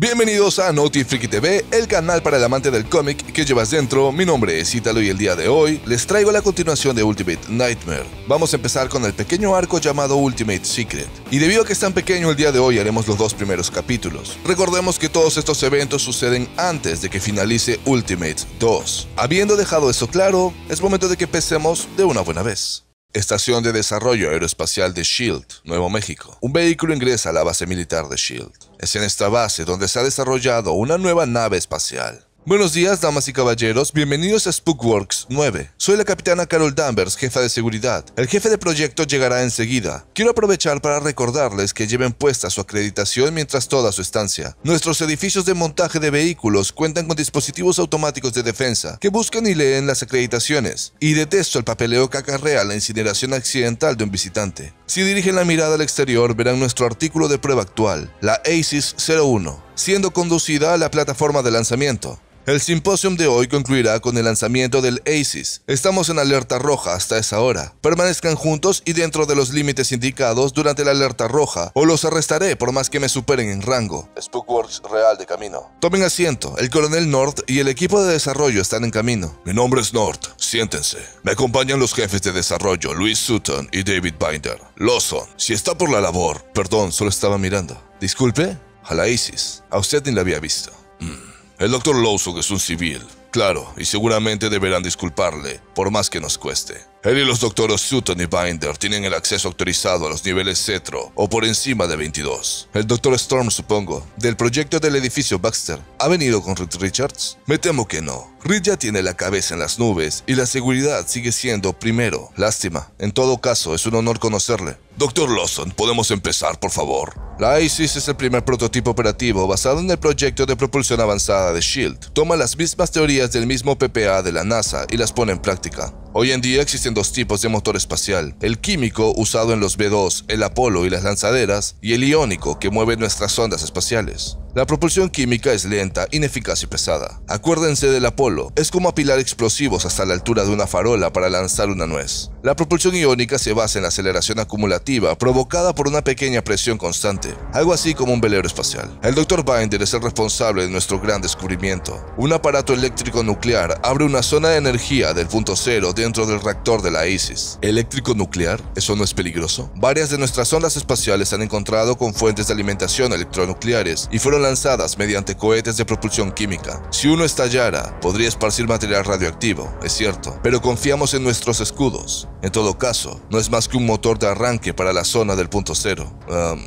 Bienvenidos a Naughty Freaky TV, el canal para el amante del cómic que llevas dentro. Mi nombre es Italo y el día de hoy les traigo la continuación de Ultimate Nightmare. Vamos a empezar con el pequeño arco llamado Ultimate Secret. Y debido a que es tan pequeño el día de hoy haremos los dos primeros capítulos. Recordemos que todos estos eventos suceden antes de que finalice Ultimate 2. Habiendo dejado eso claro, es momento de que empecemos de una buena vez. Estación de Desarrollo Aeroespacial de Shield, Nuevo México. Un vehículo ingresa a la base militar de Shield. Es en esta base donde se ha desarrollado una nueva nave espacial. Buenos días, damas y caballeros, bienvenidos a Spookworks 9. Soy la capitana Carol Danvers, jefa de seguridad. El jefe de proyecto llegará enseguida. Quiero aprovechar para recordarles que lleven puesta su acreditación mientras toda su estancia. Nuestros edificios de montaje de vehículos cuentan con dispositivos automáticos de defensa que buscan y leen las acreditaciones. Y detesto el papeleo que acarrea la incineración accidental de un visitante. Si dirigen la mirada al exterior verán nuestro artículo de prueba actual, la ASIS 01, siendo conducida a la plataforma de lanzamiento. El simposium de hoy concluirá con el lanzamiento del ASIS. Estamos en alerta roja hasta esa hora. Permanezcan juntos y dentro de los límites indicados durante la alerta roja, o los arrestaré por más que me superen en rango. Spookworks real de camino. Tomen asiento, el coronel North y el equipo de desarrollo están en camino. Mi nombre es North, siéntense. Me acompañan los jefes de desarrollo, Luis Sutton y David Binder. Lawson, si está por la labor. Perdón, solo estaba mirando. Disculpe, a la ASIS. A usted ni la había visto. Mm. El doctor Lawson es un civil, claro, y seguramente deberán disculparle, por más que nos cueste. Él y los doctores Sutton y Binder tienen el acceso autorizado a los niveles Cetro o por encima de 22. El doctor Storm, supongo, del proyecto del edificio Baxter, ¿ha venido con Reed Richards? Me temo que no. Reed ya tiene la cabeza en las nubes y la seguridad sigue siendo primero. Lástima. En todo caso, es un honor conocerle. Doctor Lawson, ¿podemos empezar, por favor? La ISIS es el primer prototipo operativo basado en el proyecto de propulsión avanzada de SHIELD. Toma las mismas teorías del mismo PPA de la NASA y las pone en práctica. Hoy en día existen dos tipos de motor espacial, el químico usado en los B-2, el Apolo y las lanzaderas, y el iónico que mueve nuestras ondas espaciales. La propulsión química es lenta, ineficaz y pesada. Acuérdense del Apolo, es como apilar explosivos hasta la altura de una farola para lanzar una nuez. La propulsión iónica se basa en la aceleración acumulativa provocada por una pequeña presión constante, algo así como un velero espacial. El Dr. Binder es el responsable de nuestro gran descubrimiento. Un aparato eléctrico nuclear abre una zona de energía del punto cero dentro del reactor de la ISIS. ¿Eléctrico nuclear? ¿Eso no es peligroso? Varias de nuestras ondas espaciales han encontrado con fuentes de alimentación electronucleares y fueron lanzadas mediante cohetes de propulsión química. Si uno estallara, podría esparcir material radioactivo, es cierto, pero confiamos en nuestros escudos. En todo caso, no es más que un motor de arranque para la zona del punto cero.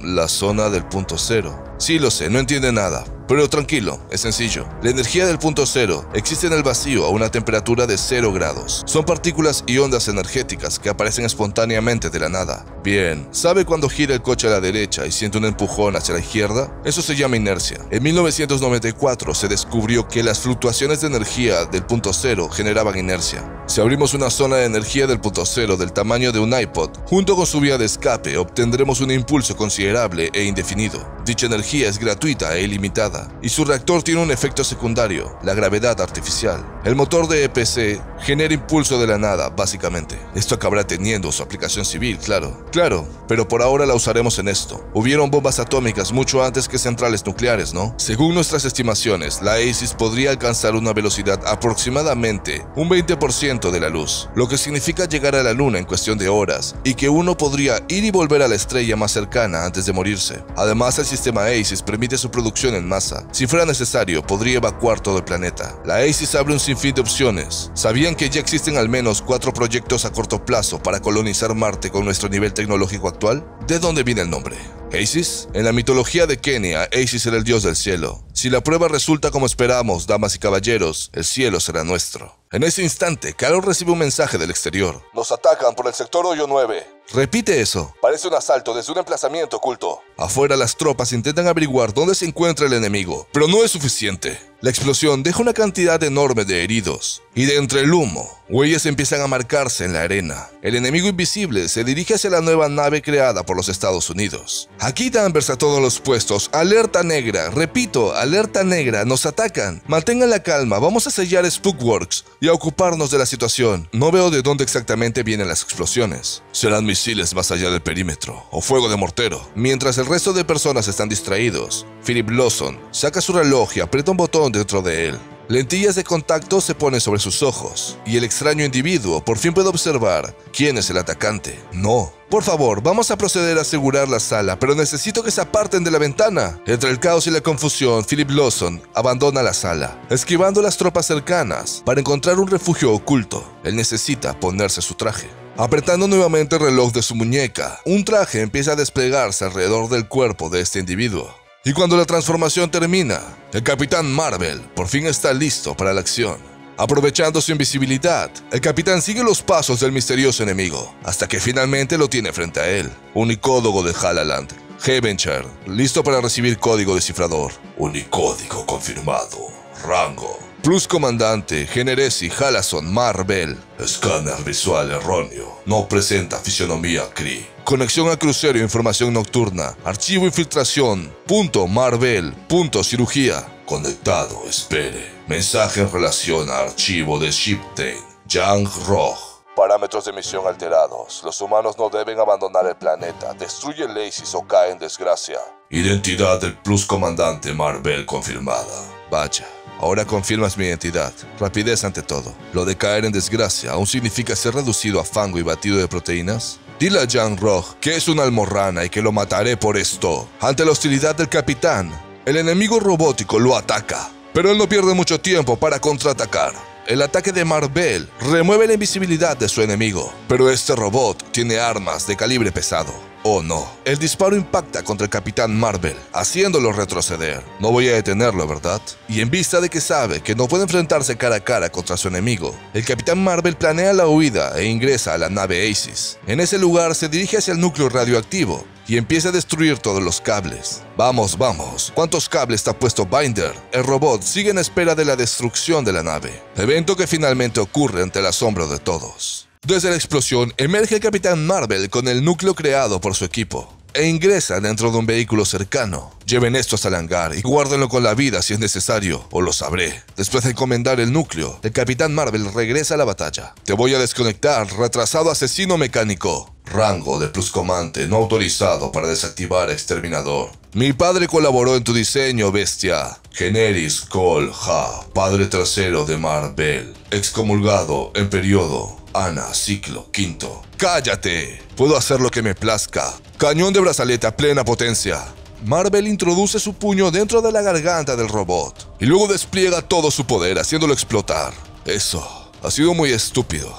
la zona del punto cero. Sí lo sé, no entiende nada, pero tranquilo, es sencillo. La energía del punto cero existe en el vacío a una temperatura de 0 grados. Son partículas y ondas energéticas que aparecen espontáneamente de la nada. Bien, ¿sabe cuando gira el coche a la derecha y siente un empujón hacia la izquierda? Eso se llama inercia. En 1994 se descubrió que las fluctuaciones de energía del punto cero generaban inercia. Si abrimos una zona de energía del punto cero del tamaño de un iPod, junto con su vía de escape obtendremos un impulso considerable e indefinido. Dicha energía es gratuita e ilimitada, y su reactor tiene un efecto secundario, la gravedad artificial. El motor de EPC genera impulso de la nada, básicamente. Esto acabará teniendo su aplicación civil, claro. Claro, pero por ahora la usaremos en esto. Hubieron bombas atómicas mucho antes que centrales nucleares, ¿no? Según nuestras estimaciones, la ASIS podría alcanzar una velocidad aproximadamente un 20% de la luz, lo que significa llegar a la luna en cuestión de horas, y que uno podría ir y volver a la estrella más cercana antes de morirse. Además, el sistema ASIS permite su producción en masa. Si fuera necesario, podría evacuar todo el planeta. La ASIS abre un sinfín de opciones. ¿Sabían que ya existen al menos cuatro proyectos a corto plazo para colonizar Marte con nuestro nivel tecnológico actual? ¿De dónde viene el nombre? ¿Asis? En la mitología de Kenia, Asis era el dios del cielo. Si la prueba resulta como esperamos, damas y caballeros, el cielo será nuestro. En ese instante, Carol recibe un mensaje del exterior. Nos atacan por el sector Hoyo 9. Repite eso. Parece un asalto desde un emplazamiento oculto. Afuera las tropas intentan averiguar dónde se encuentra el enemigo, pero no es suficiente. La explosión deja una cantidad enorme de heridos, y de entre el humo, huellas empiezan a marcarse en la arena. El enemigo invisible se dirige hacia la nueva nave creada por los Estados Unidos. Aquí Danvers a todos los puestos, alerta negra, repito, alerta negra, nos atacan. Mantengan la calma, vamos a sellar Spookworks y a ocuparnos de la situación. No veo de dónde exactamente vienen las explosiones. Serán misiles más allá del perímetro, o fuego de mortero. Mientras el resto de personas están distraídos, Philip Lawson saca su reloj y aprieta un botón dentro de él. Lentillas de contacto se ponen sobre sus ojos, y el extraño individuo por fin puede observar quién es el atacante. No. Por favor, vamos a proceder a asegurar la sala, pero necesito que se aparten de la ventana. Entre el caos y la confusión, Philip Lawson abandona la sala, esquivando las tropas cercanas para encontrar un refugio oculto. Él necesita ponerse su traje. Apretando nuevamente el reloj de su muñeca, un traje empieza a desplegarse alrededor del cuerpo de este individuo. Y cuando la transformación termina, el Capitán Marvel por fin está listo para la acción. Aprovechando su invisibilidad, el capitán sigue los pasos del misterioso enemigo, hasta que finalmente lo tiene frente a él. Unicódogo de Halaland, Havenshire, listo para recibir código descifrador. Unicódigo confirmado. Rango. Plus comandante, Generesi Halason Marvel. Escáner visual erróneo. No presenta fisionomía Cree. Conexión a crucero, información nocturna. Archivo infiltración. Punto Marvel. Punto cirugía. Conectado, espere. Mensaje en relación a archivo de Shiptain. Yang Rog. Parámetros de misión alterados. Los humanos no deben abandonar el planeta. Destruye Lacys o cae en desgracia. Identidad del Plus Comandante Marvel confirmada. Vaya. Ahora confirmas mi identidad. Rapidez ante todo. Lo de caer en desgracia aún significa ser reducido a fango y batido de proteínas. Dile a Jan Rog que es una almorrana y que lo mataré por esto. Ante la hostilidad del capitán, el enemigo robótico lo ataca, pero él no pierde mucho tiempo para contraatacar. El ataque de Marvel remueve la invisibilidad de su enemigo, pero este robot tiene armas de calibre pesado. Oh no, el disparo impacta contra el Capitán Marvel, haciéndolo retroceder. No voy a detenerlo, ¿verdad? Y en vista de que sabe que no puede enfrentarse cara a cara contra su enemigo, el Capitán Marvel planea la huida e ingresa a la nave Aces. En ese lugar se dirige hacia el núcleo radioactivo y empieza a destruir todos los cables. Vamos, vamos, ¿cuántos cables está puesto Binder? El robot sigue en espera de la destrucción de la nave, evento que finalmente ocurre ante el asombro de todos. Desde la explosión emerge el Capitán Marvel con el núcleo creado por su equipo e ingresa dentro de un vehículo cercano. Lleven esto hasta el hangar y guárdenlo con la vida si es necesario, o lo sabré. Después de encomendar el núcleo, el Capitán Marvel regresa a la batalla. Te voy a desconectar, retrasado asesino mecánico. Rango de pluscomante no autorizado para desactivar exterminador. Mi padre colaboró en tu diseño, bestia. Generis Cole Ha, padre tercero de Marvel. Excomulgado en periodo Ana, ciclo, quinto. ¡Cállate! Puedo hacer lo que me plazca. Cañón de brazalete a plena potencia. Marvel introduce su puño dentro de la garganta del robot y luego despliega todo su poder haciéndolo explotar. Eso ha sido muy estúpido.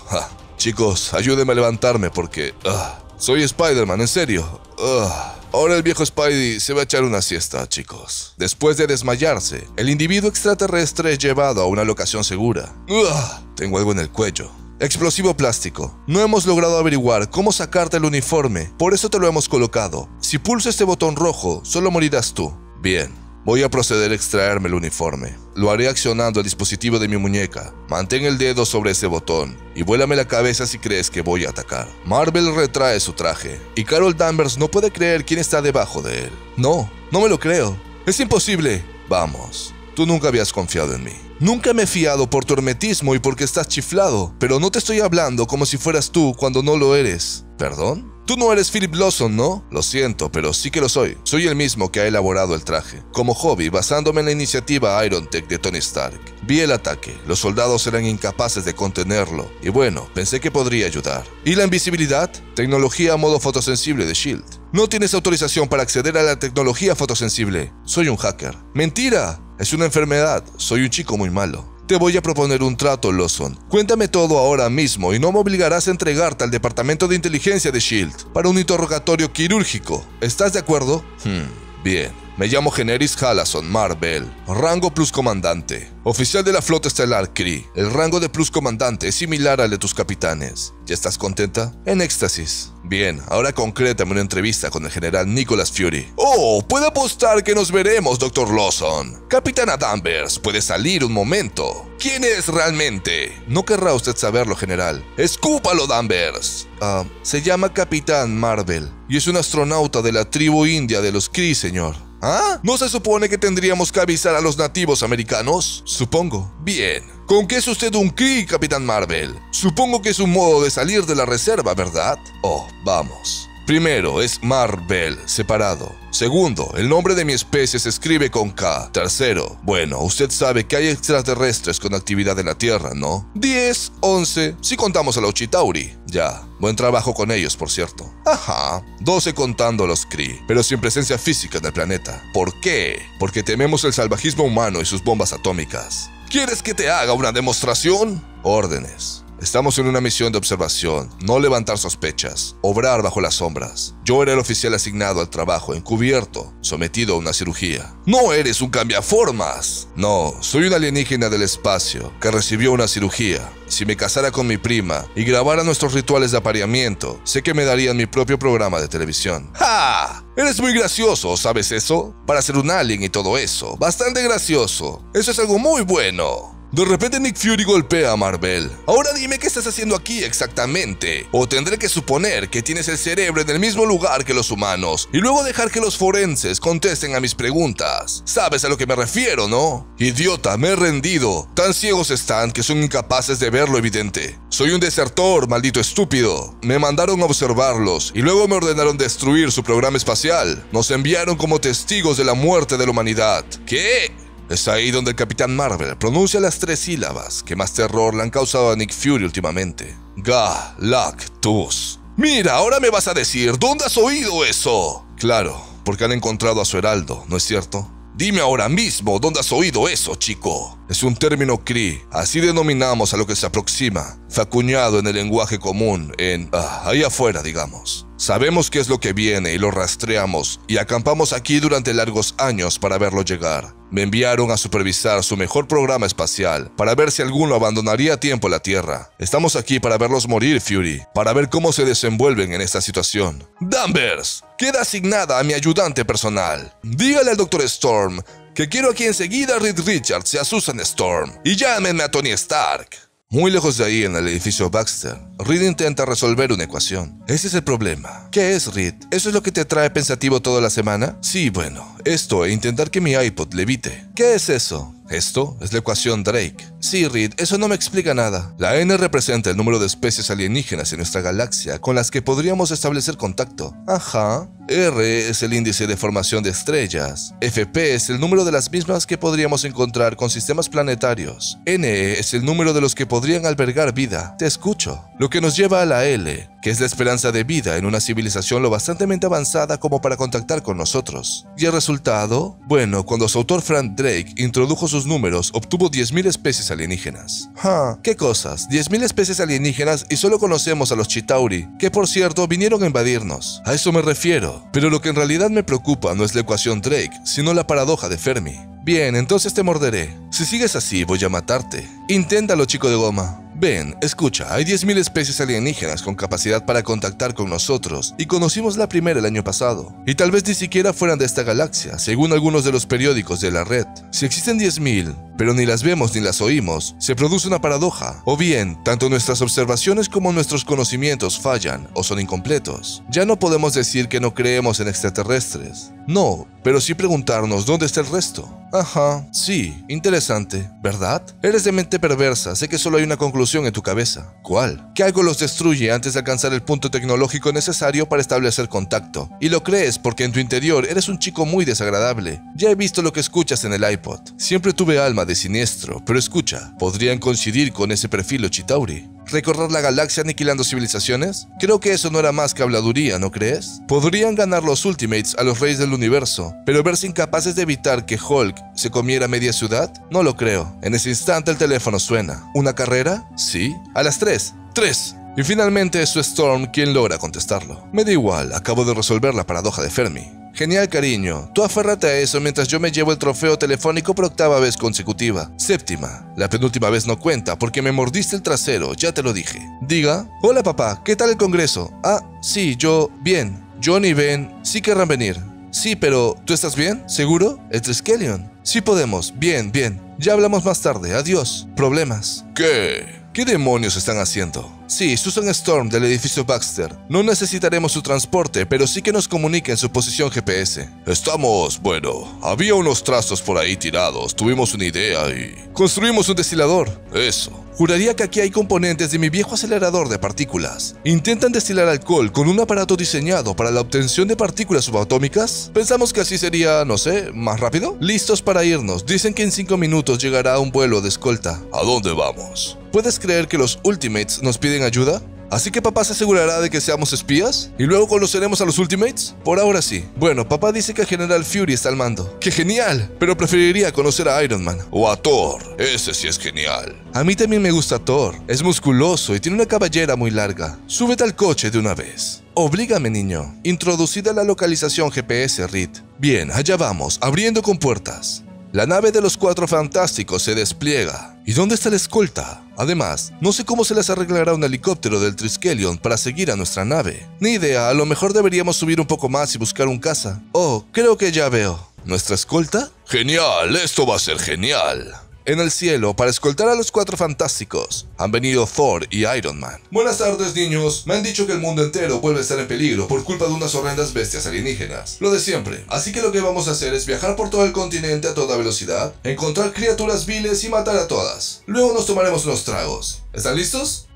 Chicos, ayúdenme a levantarme porque... Ah, soy Spider-Man, en serio. Ah. Ahora el viejo Spidey se va a echar una siesta, chicos. Después de desmayarse, el individuo extraterrestre es llevado a una locación segura. Ah. Tengo algo en el cuello. Explosivo plástico. No hemos logrado averiguar cómo sacarte el uniforme, por eso te lo hemos colocado. Si pulso este botón rojo, solo morirás tú. Bien, voy a proceder a extraerme el uniforme. Lo haré accionando el dispositivo de mi muñeca. Mantén el dedo sobre ese botón y vuélame la cabeza si crees que voy a atacar. Marvel retrae su traje y Carol Danvers no puede creer quién está debajo de él. No, no me lo creo. Es imposible. Vamos, tú nunca habías confiado en mí. Nunca me he fiado por tu hermetismo y porque estás chiflado, pero no te estoy hablando como si fueras tú cuando no lo eres. ¿Perdón? Tú no eres Philip Lawson, ¿no? Lo siento, pero sí que lo soy. Soy el mismo que ha elaborado el traje. Como hobby, basándome en la iniciativa Iron Tech de Tony Stark. Vi el ataque, los soldados eran incapaces de contenerlo, y bueno, pensé que podría ayudar. ¿Y la invisibilidad? Tecnología a modo fotosensible de SHIELD. No tienes autorización para acceder a la tecnología fotosensible. Soy un hacker. ¡Mentira! Es una enfermedad. Soy un chico muy malo. Te voy a proponer un trato, Lawson. Cuéntame todo ahora mismo y no me obligarás a entregarte al Departamento de Inteligencia de SHIELD para un interrogatorio quirúrgico. ¿Estás de acuerdo? Hmm, bien. Me llamo Generis Halason Marvel, rango plus comandante, oficial de la flota estelar Kree. El rango de plus comandante es similar al de tus capitanes. ¿Ya estás contenta? En éxtasis. Bien, ahora concrétame una entrevista con el general Nicholas Fury. Oh, puedo apostar que nos veremos, Dr. Lawson. Capitana Danvers, puede salir un momento. ¿Quién es realmente? No querrá usted saberlo, general. Escúpalo, Danvers. Ah, se llama Capitán Marvel y es un astronauta de la tribu india de los Kree, señor. ¿Ah? ¿No se supone que tendríamos que avisar a los nativos americanos? Supongo. Bien. ¿Con qué es usted un Kree, Capitán Marvel? Supongo que es un modo de salir de la reserva, ¿verdad? Oh, vamos. Primero es Marvel, separado. Segundo, el nombre de mi especie se escribe con K. Tercero, bueno, usted sabe que hay extraterrestres con actividad en la Tierra, ¿no? 10, 11, si contamos a los Chitauri. Ya, buen trabajo con ellos, por cierto. Ajá, 12 contando a los Kree, pero sin presencia física en el planeta. ¿Por qué? Porque tememos el salvajismo humano y sus bombas atómicas. ¿Quieres que te haga una demostración? Órdenes. Estamos en una misión de observación, no levantar sospechas, obrar bajo las sombras. Yo era el oficial asignado al trabajo, encubierto, sometido a una cirugía. No eres un cambiaformas. No, soy un alienígena del espacio que recibió una cirugía. Si me casara con mi prima y grabara nuestros rituales de apareamiento, sé que me darían mi propio programa de televisión. ¡Ja! Eres muy gracioso, ¿sabes eso? Para ser un alien y todo eso. Bastante gracioso. Eso es algo muy bueno. De repente Nick Fury golpea a Marvel. Ahora dime qué estás haciendo aquí exactamente. O tendré que suponer que tienes el cerebro en el mismo lugar que los humanos y luego dejar que los forenses contesten a mis preguntas. ¿Sabes a lo que me refiero, no? Idiota, me he rendido. Tan ciegos están que son incapaces de ver lo evidente. Soy un desertor, maldito estúpido. Me mandaron a observarlos y luego me ordenaron destruir su programa espacial. Nos enviaron como testigos de la muerte de la humanidad. ¿Qué? Es ahí donde el Capitán Marvel pronuncia las tres sílabas que más terror le han causado a Nick Fury últimamente. Galactus. Mira, ahora me vas a decir, ¿dónde has oído eso? Claro, porque han encontrado a su heraldo, ¿no es cierto? Dime ahora mismo dónde has oído eso, chico. Es un término Cree, así denominamos a lo que se aproxima, fue acuñado en el lenguaje común, en... Ah, ahí afuera, digamos. Sabemos qué es lo que viene y lo rastreamos, y acampamos aquí durante largos años para verlo llegar. Me enviaron a supervisar su mejor programa espacial, para ver si alguno abandonaría a tiempo la Tierra. Estamos aquí para verlos morir, Fury, para ver cómo se desenvuelven en esta situación. Danvers, queda asignada a mi ayudante personal. Dígale al Dr. Storm que quiero aquí enseguida a Reed Richards y a Susan Storm, y llámenme a Tony Stark. Muy lejos de ahí, en el edificio Baxter, Reed intenta resolver una ecuación. Ese es el problema. ¿Qué es, Reed? ¿Eso es lo que te trae pensativo toda la semana? Sí, bueno, esto e intentar que mi iPod levite. ¿Qué es eso? Esto es la ecuación Drake. Sí, Reed, eso no me explica nada. La N representa el número de especies alienígenas en nuestra galaxia con las que podríamos establecer contacto. Ajá. R es el índice de formación de estrellas. FP es el número de las mismas que podríamos encontrar con sistemas planetarios. N es el número de los que podrían albergar vida. Te escucho. Lo que nos lleva a la L, que es la esperanza de vida en una civilización lo bastante avanzada como para contactar con nosotros. ¿Y el resultado? Bueno, cuando su autor Frank Drake introdujo sus números, obtuvo 10.000 especies alienígenas. ¡Ja! ¿Qué cosas? 10.000 especies alienígenas y solo conocemos a los Chitauri, que por cierto vinieron a invadirnos. A eso me refiero. Pero lo que en realidad me preocupa no es la ecuación Drake, sino la paradoja de Fermi. Bien, entonces te morderé. Si sigues así, voy a matarte. Inténtalo, chico de goma. Ven, escucha, hay 10.000 especies alienígenas con capacidad para contactar con nosotros, y conocimos la primera el año pasado. Y tal vez ni siquiera fueran de esta galaxia, según algunos de los periódicos de la red. Si existen 10.000, pero ni las vemos ni las oímos, se produce una paradoja. O bien, tanto nuestras observaciones como nuestros conocimientos fallan o son incompletos. Ya no podemos decir que no creemos en extraterrestres. No, pero sí preguntarnos dónde está el resto. Ajá, sí, interesante, ¿verdad? Eres de mente perversa, sé que solo hay una conclusión en tu cabeza. ¿Cuál? Que algo los destruye antes de alcanzar el punto tecnológico necesario para establecer contacto. Y lo crees porque en tu interior eres un chico muy desagradable. Ya he visto lo que escuchas en el iPod. Siempre tuve alma de siniestro, pero escucha, podrían coincidir con ese perfil Chitauri. ¿Recorrer la galaxia aniquilando civilizaciones? Creo que eso no era más que habladuría, ¿no crees? Podrían ganar los Ultimates a los reyes del universo, pero verse incapaces de evitar que Hulk se comiera media ciudad? No lo creo. En ese instante el teléfono suena. ¿Una carrera? Sí. A las 3. ¡Tres! Y finalmente es Storm quien logra contestarlo. Me da igual, acabo de resolver la paradoja de Fermi. Genial cariño, tú aférrate a eso mientras yo me llevo el trofeo telefónico por octava vez consecutiva. Séptima, la penúltima vez no cuenta porque me mordiste el trasero, ya te lo dije. Diga, hola papá, ¿qué tal el congreso? Ah, sí, yo, bien. John y Ben sí querrán venir. Sí, pero ¿tú estás bien? ¿Seguro? ¿El Triskelion? Sí podemos, bien, bien. Ya hablamos más tarde, adiós. Problemas. ¿Qué? ¿Qué demonios están haciendo? Sí, Susan Storm del edificio Baxter. No necesitaremos su transporte, pero sí que nos comuniquen su posición GPS. Estamos, bueno, había unos trazos por ahí tirados, tuvimos una idea y... Construimos un destilador. Eso. Juraría que aquí hay componentes de mi viejo acelerador de partículas. ¿Intentan destilar alcohol con un aparato diseñado para la obtención de partículas subatómicas? Pensamos que así sería, no sé, más rápido. Listos para irnos. Dicen que en 5 minutos llegará un vuelo de escolta. ¿A dónde vamos? ¿Puedes creer que los Ultimates nos piden ayuda? Así que papá se asegurará de que seamos espías y luego conoceremos a los Ultimates. Por ahora sí. Bueno, papá dice que General Fury está al mando. ¡Qué genial! Pero preferiría conocer a Iron Man o a Thor. Ese sí es genial. A mí también me gusta Thor. Es musculoso y tiene una cabellera muy larga. Súbete al coche de una vez. Oblígame, niño. Introducida la localización GPS, Reed. Bien, allá vamos, abriendo con puertas. La nave de los cuatro fantásticos se despliega. ¿Y dónde está la escolta? Además, no sé cómo se les arreglará un helicóptero del Triskelion para seguir a nuestra nave. Ni idea, a lo mejor deberíamos subir un poco más y buscar un caza. Oh, creo que ya veo. ¿Nuestra escolta? Genial, esto va a ser genial. En el cielo, para escoltar a los cuatro fantásticos, han venido Thor y Iron Man. Buenas tardes, niños. Me han dicho que el mundo entero vuelve a estar en peligro por culpa de unas horrendas bestias alienígenas. Lo de siempre. Así que lo que vamos a hacer es viajar por todo el continente a toda velocidad, encontrar criaturas viles y matar a todas. Luego nos tomaremos unos tragos. ¿Están listos?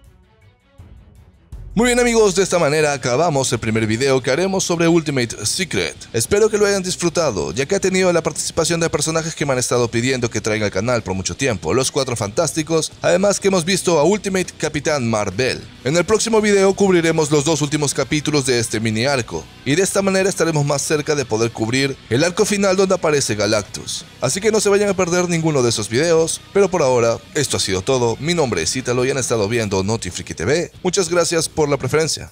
Muy bien amigos, de esta manera acabamos el primer video que haremos sobre Ultimate Secret. Espero que lo hayan disfrutado, ya que ha tenido la participación de personajes que me han estado pidiendo que traiga al canal por mucho tiempo, los cuatro fantásticos, además que hemos visto a Ultimate Capitán Marvel. En el próximo video cubriremos los dos últimos capítulos de este mini arco, y de esta manera estaremos más cerca de poder cubrir el arco final donde aparece Galactus. Así que no se vayan a perder ninguno de esos videos, pero por ahora, esto ha sido todo, mi nombre es Ítalo y han estado viendo Notifriki TV, muchas gracias por la preferencia.